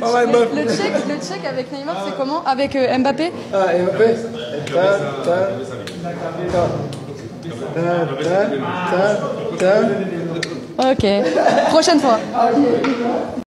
Le check, le check avec Neymar, c'est comment Avec euh, Mbappé Ah, Mbappé Ok. Prochaine fois.